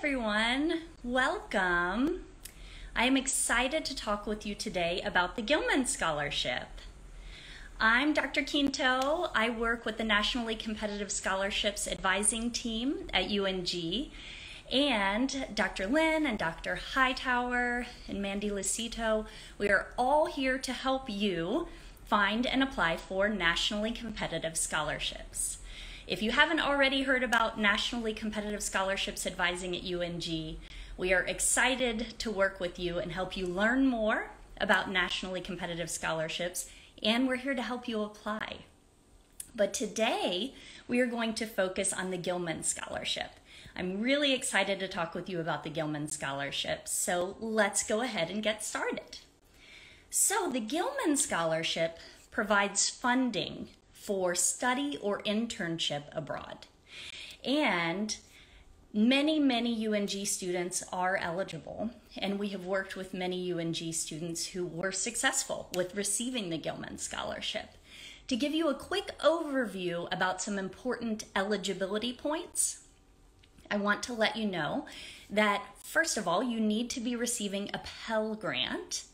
everyone. Welcome. I am excited to talk with you today about the Gilman Scholarship. I'm Dr. Quinto. I work with the Nationally Competitive Scholarships Advising Team at UNG. And Dr. Lynn and Dr. Hightower and Mandy Lucito, we are all here to help you find and apply for nationally competitive scholarships. If you haven't already heard about nationally competitive scholarships advising at UNG, we are excited to work with you and help you learn more about nationally competitive scholarships, and we're here to help you apply. But today, we are going to focus on the Gilman Scholarship. I'm really excited to talk with you about the Gilman Scholarship, so let's go ahead and get started. So, the Gilman Scholarship provides funding for study or internship abroad. And many, many UNG students are eligible, and we have worked with many UNG students who were successful with receiving the Gilman Scholarship. To give you a quick overview about some important eligibility points, I want to let you know that first of all, you need to be receiving a Pell Grant,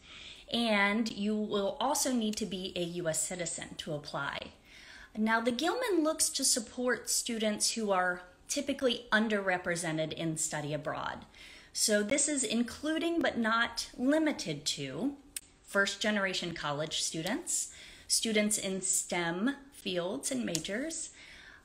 and you will also need to be a U.S. citizen to apply. Now, the Gilman looks to support students who are typically underrepresented in study abroad. So, this is including but not limited to first generation college students, students in STEM fields and majors,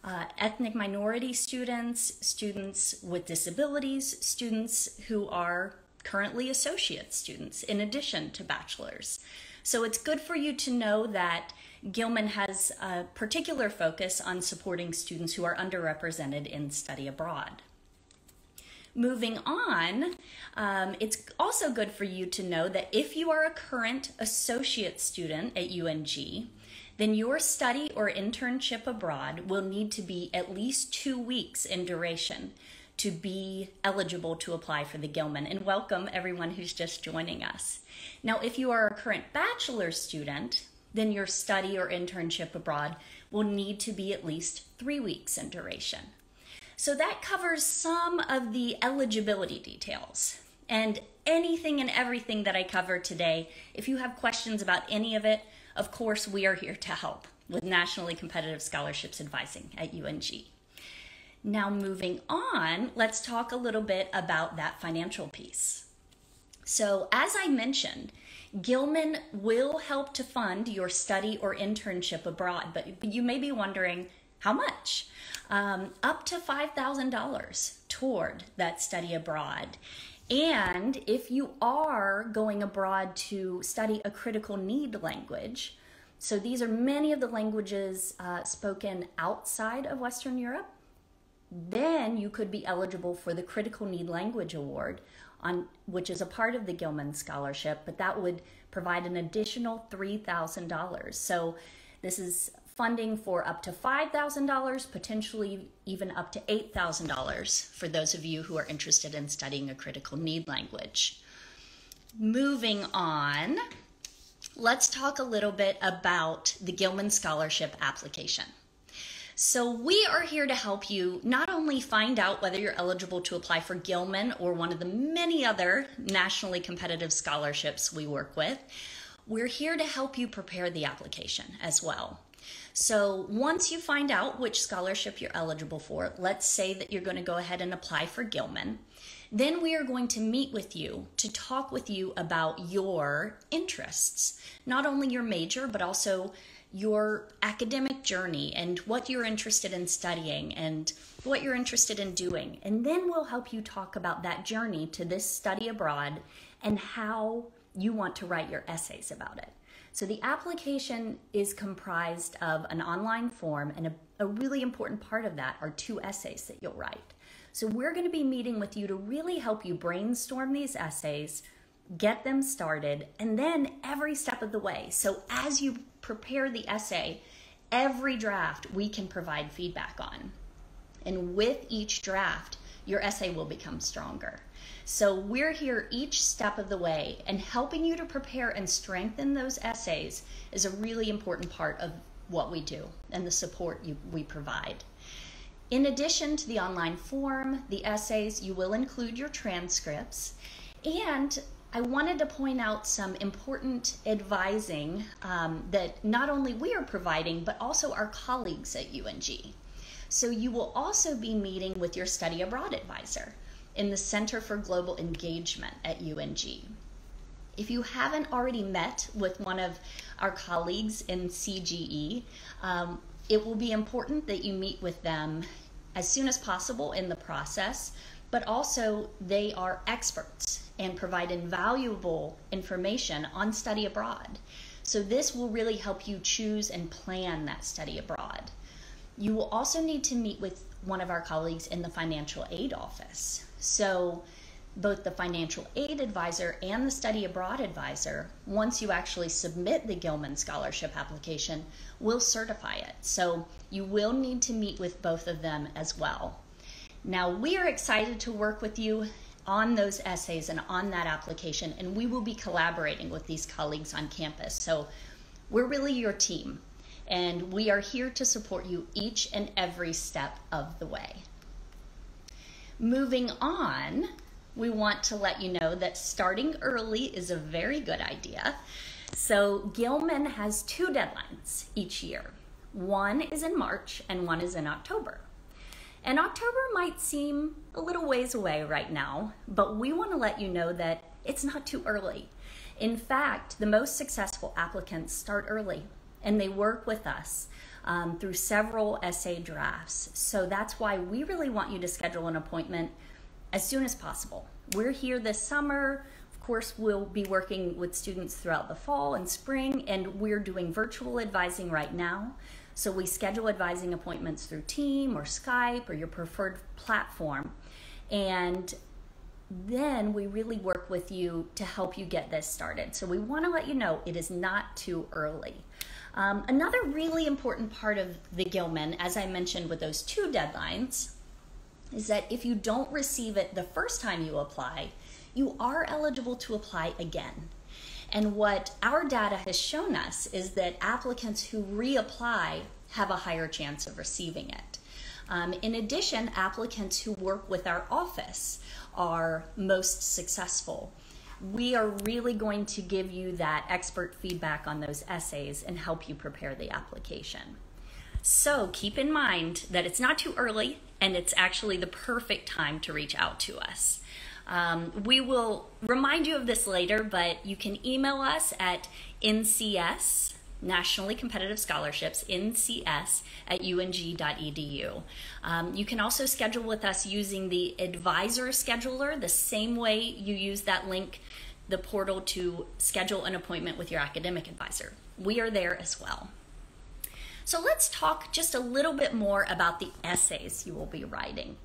uh, ethnic minority students, students with disabilities, students who are currently associate students in addition to bachelor's. So it's good for you to know that Gilman has a particular focus on supporting students who are underrepresented in study abroad. Moving on, um, it's also good for you to know that if you are a current associate student at UNG, then your study or internship abroad will need to be at least two weeks in duration to be eligible to apply for the Gilman. And welcome everyone who's just joining us. Now, if you are a current bachelor student, then your study or internship abroad will need to be at least three weeks in duration. So that covers some of the eligibility details. And anything and everything that I cover today, if you have questions about any of it, of course, we are here to help with Nationally Competitive Scholarships Advising at UNG. Now, moving on, let's talk a little bit about that financial piece. So, as I mentioned, Gilman will help to fund your study or internship abroad, but, you may be wondering how much? Um, up to $5,000 toward that study abroad. And if you are going abroad to study a critical need language, so these are many of the languages uh, spoken outside of Western Europe, then you could be eligible for the Critical Need Language Award, on which is a part of the Gilman Scholarship, but that would provide an additional $3,000. So this is funding for up to $5,000, potentially even up to $8,000 for those of you who are interested in studying a critical need language. Moving on, let's talk a little bit about the Gilman Scholarship application. So, we are here to help you not only find out whether you're eligible to apply for Gilman or one of the many other nationally competitive scholarships we work with, we're here to help you prepare the application as well. So, once you find out which scholarship you're eligible for, let's say that you're going to go ahead and apply for Gilman. Then we are going to meet with you to talk with you about your interests, not only your major, but also your academic journey and what you're interested in studying and what you're interested in doing. And then we'll help you talk about that journey to this study abroad and how you want to write your essays about it. So the application is comprised of an online form, and a, a, really important part of that are two essays that you'll write. So we're going to be meeting with you to really help you brainstorm these essays, get them started, and then every step of the way. So as you prepare the essay, every draft we can provide feedback on. And with each draft, your essay will become stronger. So we're here each step of the way, and helping you to prepare and strengthen those essays is a really important part of what we do and the support you, we provide. In addition to the online form, the essays, you will include your transcripts. And I wanted to point out some important advising um, that not only we are providing, but also our colleagues at UNG. So you will also be meeting with your study abroad advisor in the Center for Global Engagement at UNG. If you haven't already met with one of our colleagues in CGE, um, it will be important that you meet with them as soon as possible in the process, but also they are experts and provide invaluable information on study abroad. So, this will really help you choose and plan that study abroad. You will also need to meet with one of our colleagues in the financial aid office. So, both the financial aid advisor and the study abroad advisor, once you actually submit the Gilman scholarship application, will certify it. So, you will need to meet with both of them as well. Now, we are excited to work with you on those essays and on that application, and we will be collaborating with these colleagues on campus. So, we're really your team and we are here to support you each and every step of the way. Moving on, we want to let you know that starting early is a very good idea. So, Gilman has two deadlines each year. One is in March and one is in October. And October might seem a little ways away right now, but we want to let you know that it's not too early. In fact, the most successful applicants start early and they work with us um, through several essay drafts. So that's why we really want you to schedule an appointment as soon as possible. We're here this summer. Of course, we'll be working with students throughout the fall and spring, and we're doing virtual advising right now. So we schedule advising appointments through Team or Skype or your preferred platform. And then we really work with you to help you get this started. So we want to let you know it is not too early. Um, another really important part of the Gilman, as I mentioned with those two deadlines, is that if you don't receive it the first time you apply, you are eligible to apply again. And what our data has shown us is that applicants who reapply have a higher chance of receiving it. Um, in addition, applicants who work with our office are most successful we are really going to give you that expert feedback on those essays and help you prepare the application. So keep in mind that it's not too early and it's actually the perfect time to reach out to us. Um, we will remind you of this later, but you can email us at ncs nationally competitive scholarships ncs at ung.edu um, you can also schedule with us using the advisor scheduler the same way you use that link the portal to schedule an appointment with your academic advisor. We are there as well. So let's talk just a little bit more about the essays you will be writing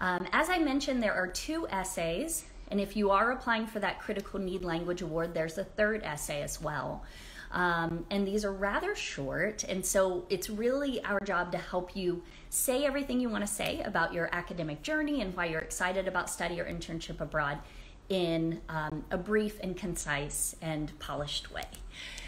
um, as i mentioned there are two essays and if you are applying for that critical need language award there's a third essay as well um, and these are rather short, and so it's really our job to help you say everything you want to say about your academic journey and why you're excited about study or internship abroad in um, a brief and concise and polished way.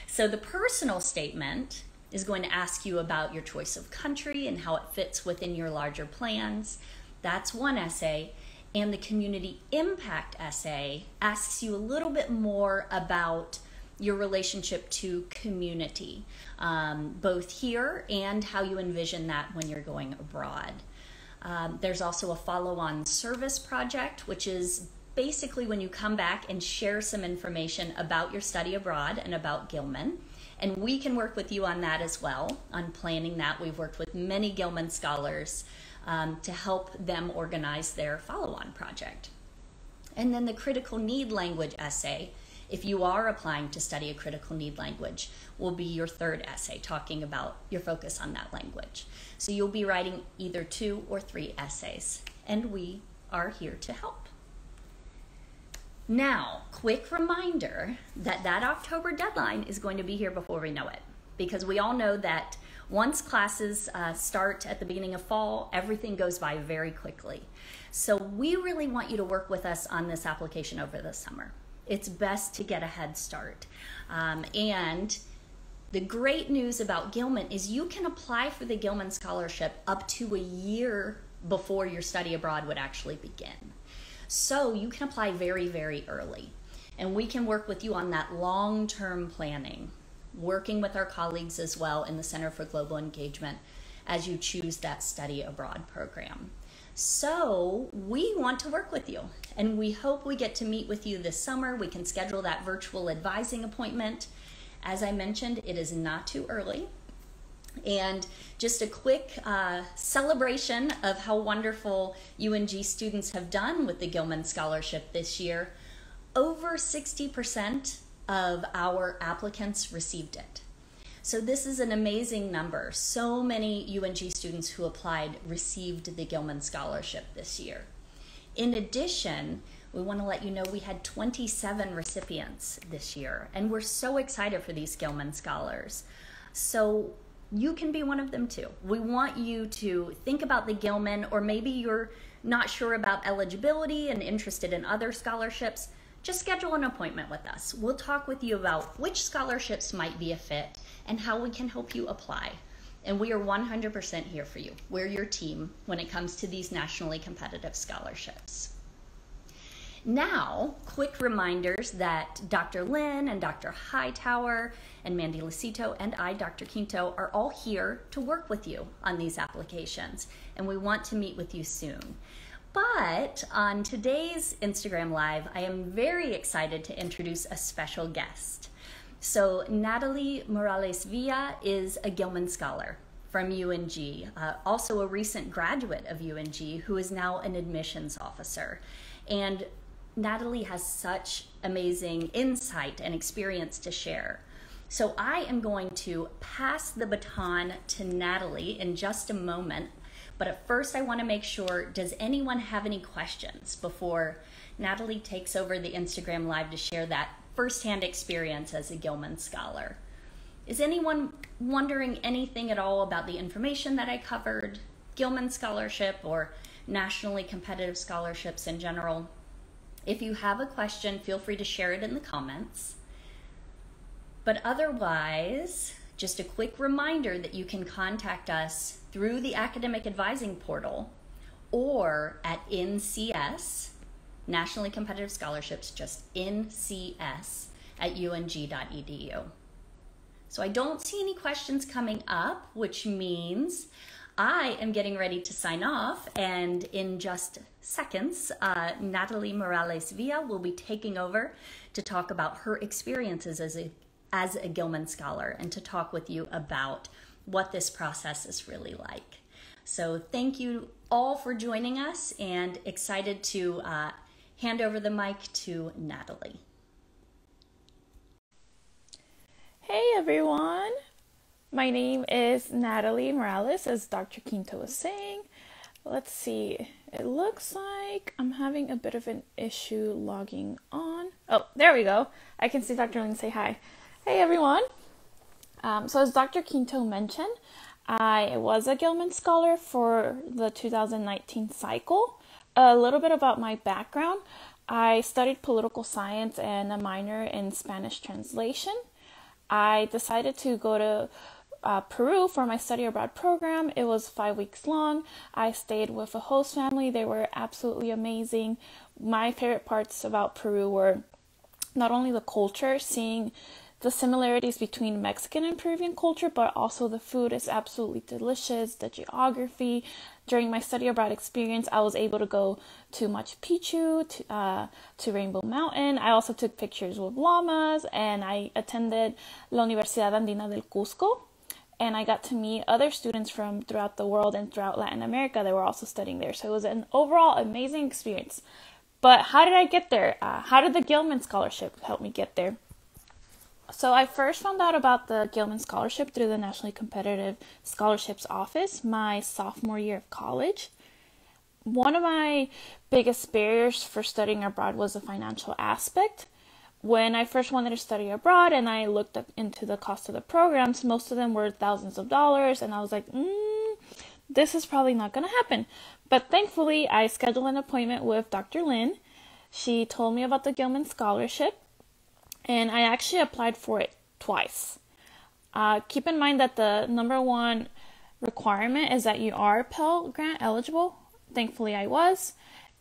So the personal statement is going to ask you about your choice of country and how it fits within your larger plans. That's one essay. And the community impact essay asks you a little bit more about your relationship to community, um, both here and how you envision that when you're going abroad. Um, there's also a follow on service project, which is basically when you come back and share some information about your study abroad and about Gilman. And we can work with you on that as well, on planning that. We've worked with many Gilman scholars um, to help them organize their follow on project. And then the critical need language essay if you are applying to study a critical need language, will be your third essay talking about your focus on that language. So you'll be writing either two or three essays, and we are here to help. Now, quick reminder that that October deadline is going to be here before we know it, because we all know that once classes uh, start at the beginning of fall, everything goes by very quickly. So we really want you to work with us on this application over the summer it's best to get a head start. Um, and The great news about Gilman is you can apply for the Gilman Scholarship up to a year before your study abroad would actually begin. So you can apply very, very early. And we can work with you on that long term planning, working with our colleagues as well in the Center for Global Engagement as you choose that study abroad program. So, we want to work with you and we hope we get to meet with you this summer. We can schedule that virtual advising appointment. As I mentioned, it is not too early. And just a quick uh, celebration of how wonderful UNG students have done with the Gilman Scholarship this year. Over 60% of our applicants received it. So this is an amazing number. So many UNG students who applied received the Gilman Scholarship this year. In addition, we want to let you know we had 27 recipients this year, and we're so excited for these Gilman Scholars. So you can be one of them too. We want you to think about the Gilman, or maybe you're not sure about eligibility and interested in other scholarships. Just schedule an appointment with us. We'll talk with you about which scholarships might be a fit and how we can help you apply. And we are 100% here for you. We're your team when it comes to these nationally competitive scholarships. Now, quick reminders that Dr. Lynn and Dr. Hightower and Mandy Lucito and I, Dr. Quinto, are all here to work with you on these applications, and we want to meet with you soon. But on today's Instagram Live, I am very excited to introduce a special guest. So, Natalie Morales Villa is a Gilman Scholar from UNG, uh, also a recent graduate of UNG who is now an admissions officer. And Natalie has such amazing insight and experience to share. So I am going to pass the baton to Natalie in just a moment. But at first, I want to make sure does anyone have any questions before Natalie takes over the Instagram Live to share that firsthand experience as a Gilman Scholar? Is anyone wondering anything at all about the information that I covered, Gilman Scholarship, or nationally competitive scholarships in general? If you have a question, feel free to share it in the comments. But otherwise, just a quick reminder that you can contact us through the academic advising portal or at NCS, Nationally Competitive Scholarships, just NCS at ung.edu. So I don't see any questions coming up, which means I am getting ready to sign off, and in just seconds, uh, Natalie Morales Villa will be taking over to talk about her experiences as a as a Gilman scholar and to talk with you about what this process is really like. So, thank you all for joining us, and excited to uh, hand over the mic to Natalie. Hey everyone, my name is Natalie Morales, as Dr. Quinto was saying. Let's see, it looks like I'm having a bit of an issue logging on. Oh, there we go. I can see Dr. Lynn say hi. Hey everyone. Um, so, as Dr. Quinto mentioned, I was a Gilman Scholar for the 2019 cycle. A little bit about my background I studied political science and a minor in Spanish translation. I decided to go to uh, Peru for my study abroad program. It was five weeks long. I stayed with a host family. They were absolutely amazing. My favorite parts about Peru were not only the culture, seeing the similarities between Mexican and Peruvian culture, but also the food is absolutely delicious, the geography. During my study abroad experience, I was able to go to Machu Picchu, to, uh, to Rainbow Mountain. I also took pictures with llamas, and I attended La Universidad Andina del Cusco. And I got to meet other students from throughout the world and throughout Latin America that were also studying there. So it was an overall amazing experience. But how did I get there? Uh, how did the Gilman Scholarship help me get there? So I first found out about the Gilman Scholarship through the Nationally Competitive Scholarships Office my sophomore year of college. One of my biggest barriers for studying abroad was the financial aspect. When I first wanted to study abroad and I looked up into the cost of the programs, most of them were thousands of dollars, and I was like, mm, this is probably not going to happen. But thankfully, I scheduled an appointment with Dr. Lynn. She told me about the Gilman Scholarship and I actually applied for it twice. Uh, keep in mind that the number one requirement is that you are Pell Grant eligible. Thankfully, I was.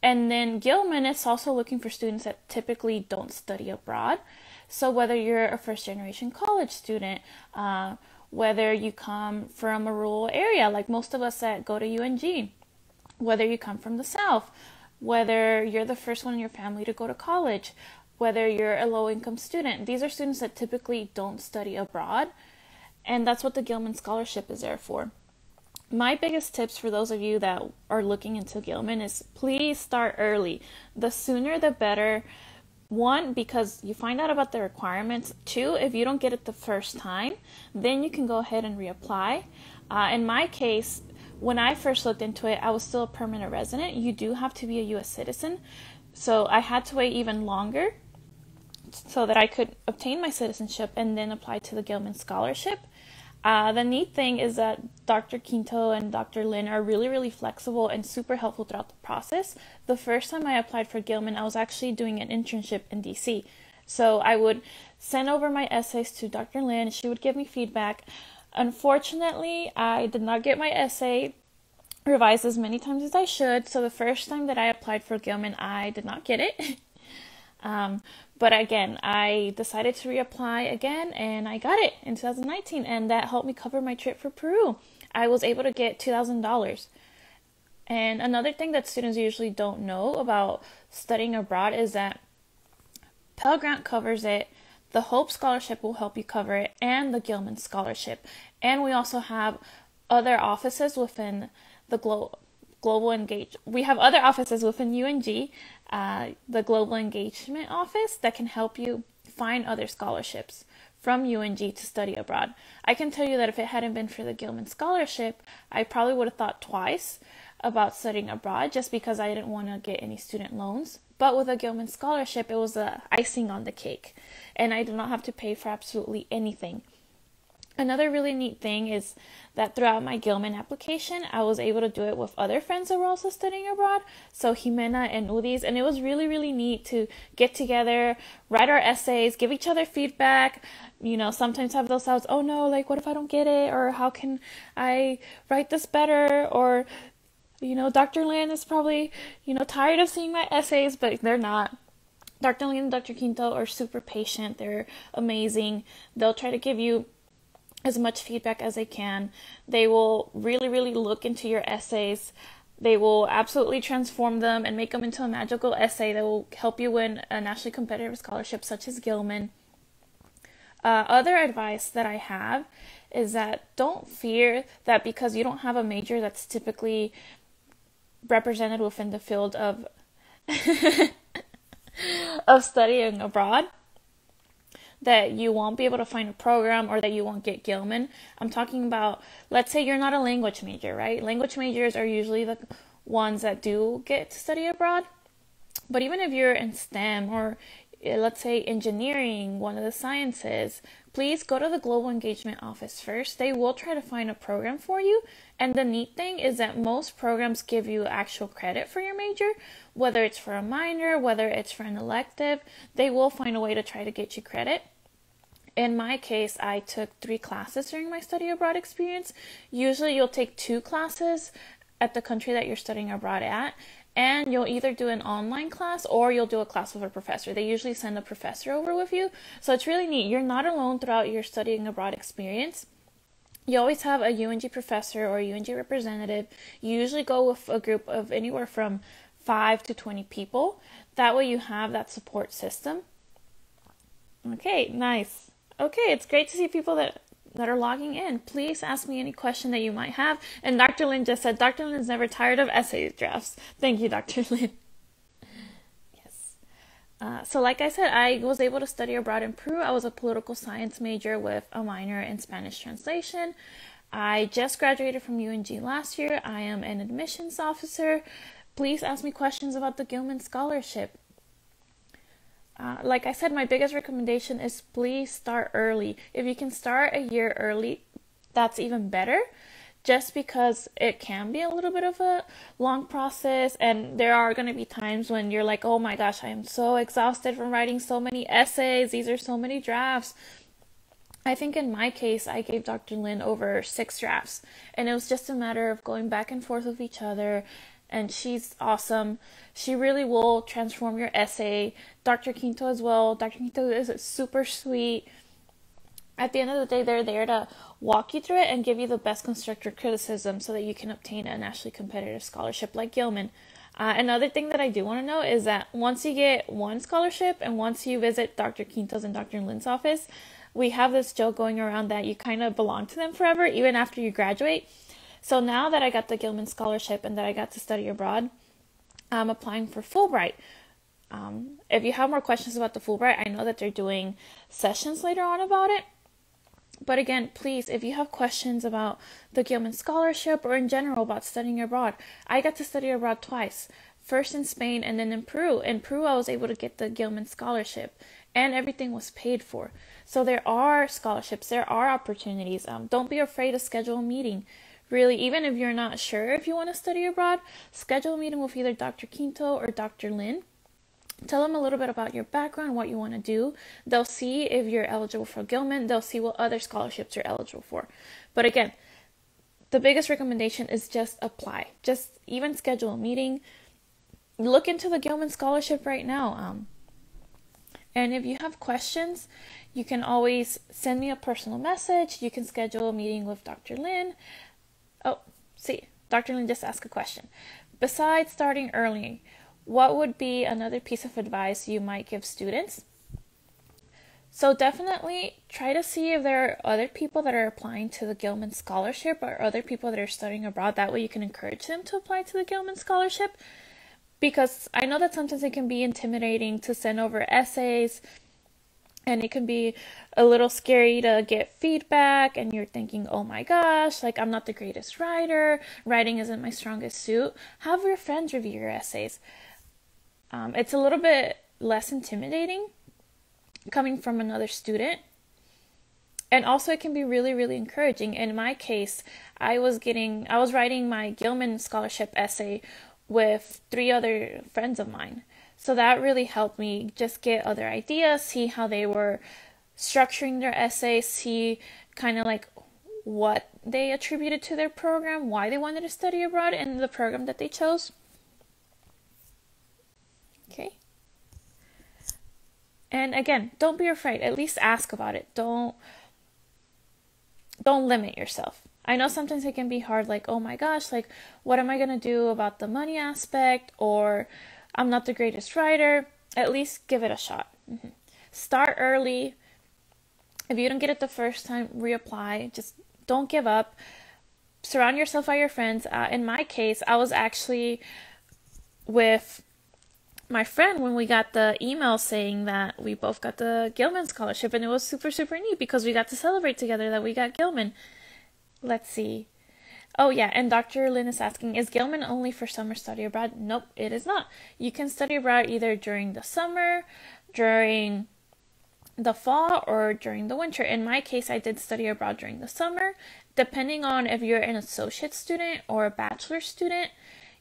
And then Gilman is also looking for students that typically don't study abroad. So, whether you're a first generation college student, uh, whether you come from a rural area like most of us that go to UNG, whether you come from the South, whether you're the first one in your family to go to college, whether you're a low income student, these are students that typically don't study abroad. And that's what the Gilman Scholarship is there for my biggest tips for those of you that are looking into Gilman is please start early. The sooner the better. One, because you find out about the requirements. Two, if you don't get it the first time, then you can go ahead and reapply. Uh, in my case, when I first looked into it, I was still a permanent resident. You do have to be a U.S. citizen. So I had to wait even longer so that I could obtain my citizenship and then apply to the Gilman Scholarship. Uh, the neat thing is that Dr. Quinto and Dr. Lin are really, really flexible and super helpful throughout the process. The first time I applied for Gilman, I was actually doing an internship in DC. So I would send over my essays to Dr. Lin, she would give me feedback. Unfortunately, I did not get my essay revised as many times as I should. So the first time that I applied for Gilman, I did not get it. um, but again, I decided to reapply again and I got it in 2019 and that helped me cover my trip for Peru. I was able to get $2,000. And another thing that students usually don't know about studying abroad is that Pell Grant covers it, the Hope Scholarship will help you cover it, and the Gilman Scholarship. And we also have other offices within the Glo- Global Engage. We have other offices within UNG uh, the Global Engagement Office that can help you find other scholarships from UNG to study abroad. I can tell you that if it hadn't been for the Gilman Scholarship, I probably would have thought twice about studying abroad just because I didn't want to get any student loans. But with a Gilman Scholarship, it was the icing on the cake, and I did not have to pay for absolutely anything. Another really neat thing is that throughout my Gilman application, I was able to do it with other friends that were also studying abroad. So Jimena and Udis, and it was really, really neat to get together, write our essays, give each other feedback. You know, sometimes have those thoughts, oh no, like what if I don't get it? Or how can I write this better? Or, you know, Dr. Lin is probably, you know, tired of seeing my essays, but they're not. Dr. Lin and Dr. Quinto are super patient. They're amazing. They'll try to give you as much feedback as they can. They will really, really look into your essays. They will absolutely transform them and make them into a magical essay that will help you win a nationally competitive scholarship such as Gilman. Uh, other advice that I have is that don't fear that because you don't have a major that's typically represented within the field of of studying abroad that you won't be able to find a program or that you won't get Gilman. I'm talking about, let's say you're not a language major, right? Language majors are usually the ones that do get to study abroad. But even if you're in STEM or eh, let's say engineering, one of the sciences, please go to the Global Engagement Office first. They will try to find a program for you. And the neat thing is that most programs give you actual credit for your major, whether it's for a minor, whether it's for an elective, they will find a way to try to get you credit. In my case, I took three classes during my study abroad experience. Usually, you'll take two classes at the country that you're studying abroad at, and you'll either do an online class or you'll do a class with a professor. They usually send a professor over with you. So it's really neat. You're not alone throughout your studying abroad experience. You always have a UNG professor or a UNG representative. You usually go with a group of anywhere from 5 to 20 people. That way you have that support system. Okay, nice. Okay, it's great to see people that that are logging in. Please ask me any question that you might have. And Dr. Lin just said Dr. Lin is never tired of essay drafts. Thank you, Dr. Lin. yes. Uh, so, like I said, I was able to study abroad in Peru. I was a political science major with a minor in Spanish translation. I just graduated from UNG last year. I am an admissions officer. Please ask me questions about the Gilman Scholarship. Uh, like I said, my biggest recommendation is please start early. If you can start a year early, that's even better. Just because it can be a little bit of a long process, and there are going to be times when you're like, oh my gosh, I am so exhausted from writing so many essays. These are so many drafts. I think in my case, I gave Dr. Lynn over six drafts, and it was just a matter of going back and forth with each other. And she's awesome. She really will transform your essay. Dr. Quinto as well. Dr. Quinto is super sweet. At the end of the day, they're there to walk you through it and give you the best constructive criticism so that you can obtain a nationally competitive scholarship like Gilman. Uh, another thing that I do want to know is that once you get one scholarship and once you visit Dr. Quinto's and Dr. Lynn's office, we have this joke going around that you kind of belong to them forever, even after you graduate. So now that I got the Gilman scholarship and that I got to study abroad, I'm applying for Fulbright. Um, if you have more questions about the Fulbright, I know that they're doing sessions later on about it. But again, please, if you have questions about the Gilman Scholarship or in general about studying abroad, I got to study abroad twice. First in Spain and then in Peru. In Peru, I was able to get the Gilman Scholarship, and everything was paid for. So there are scholarships, there are opportunities. Um, don't be afraid to schedule a meeting. Really, even if you're not sure if you want to study abroad, schedule a meeting with either Dr. Quinto or Dr. Lynn. Tell them a little bit about your background, what you want to do. They'll see if you're eligible for Gilman. They'll see what other scholarships you're eligible for. But again, the biggest recommendation is just apply. Just even schedule a meeting. Look into the Gilman scholarship right now. Um, and if you have questions, you can always send me a personal message. You can schedule a meeting with Dr. Lynn. See, Dr. Lin just asked a question. Besides starting early, what would be another piece of advice you might give students? So definitely try to see if there are other people that are applying to the Gilman Scholarship or other people that are studying abroad. That way you can encourage them to apply to the Gilman Scholarship. Because I know that sometimes it can be intimidating to send over essays and it can be a little scary to get feedback and you're thinking oh my gosh like i'm not the greatest writer. Writing isn't my strongest suit. Have your friends review your essays. Um, it's a little bit less intimidating coming from another student. And also it can be really really encouraging. In my case i was getting i was writing my gilman scholarship essay with three other friends of mine so that really helped me just get other ideas, see how they were structuring their essays, see kind of like what they attributed to their program, why they wanted to study abroad, and the program that they chose. Okay. And again, don't be afraid. At least ask about it. Don't don't limit yourself. I know sometimes it can be hard like, "Oh my gosh, like what am I going to do about the money aspect or I'm not the greatest writer. At least give it a shot. Mm-hmm. Start early. If you don't get it the first time, reapply. Just don't give up. Surround yourself by your friends. Uh, in my case, I was actually with my friend when we got the email saying that we both got the Gilman scholarship, and it was super, super neat because we got to celebrate together that we got Gilman. Let's see. Oh, yeah, and Dr. Lynn is asking, is Gilman only for summer study abroad? Nope, it is not. You can study abroad either during the summer, during the fall, or during the winter. In my case, I did study abroad during the summer. Depending on if you're an associate student or a bachelor student,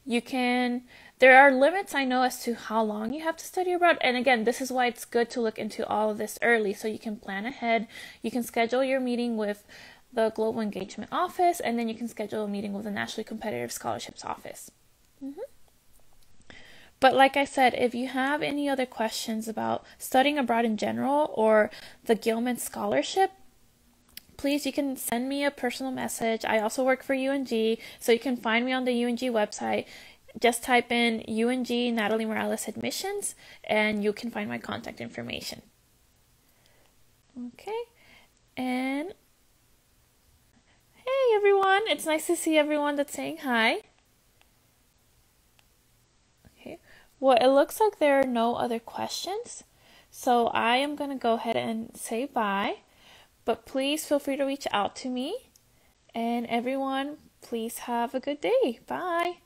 you can. There are limits I know as to how long you have to study abroad. And again, this is why it's good to look into all of this early so you can plan ahead. You can schedule your meeting with the Global Engagement Office, and then you can schedule a meeting with the Nationally Competitive Scholarships Office. Mm-hmm. But like I said, if you have any other questions about studying abroad in general or the Gilman Scholarship, please you can send me a personal message. I also work for UNG, so you can find me on the UNG website. Just type in UNG Natalie Morales Admissions and you can find my contact information. Okay, and Hey everyone, it's nice to see everyone that's saying hi. Okay, well, it looks like there are no other questions, so I am going to go ahead and say bye. But please feel free to reach out to me. And everyone, please have a good day. Bye.